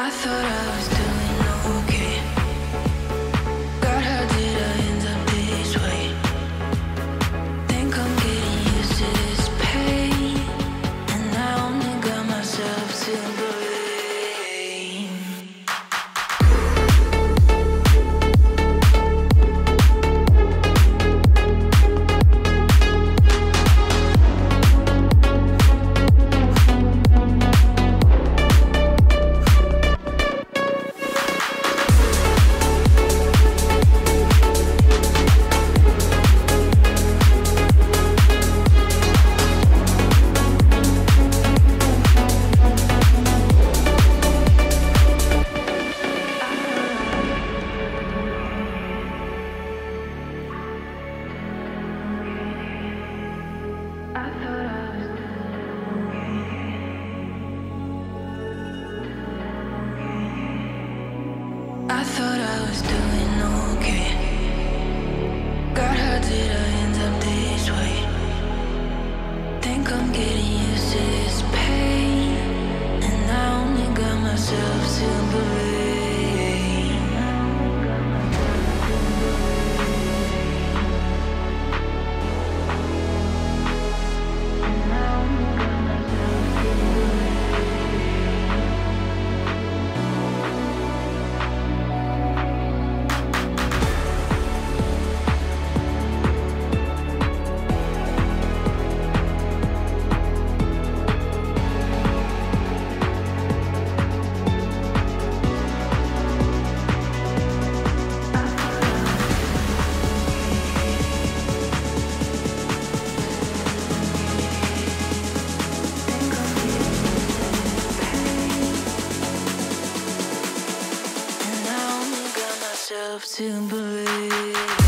I thought I was tough to believe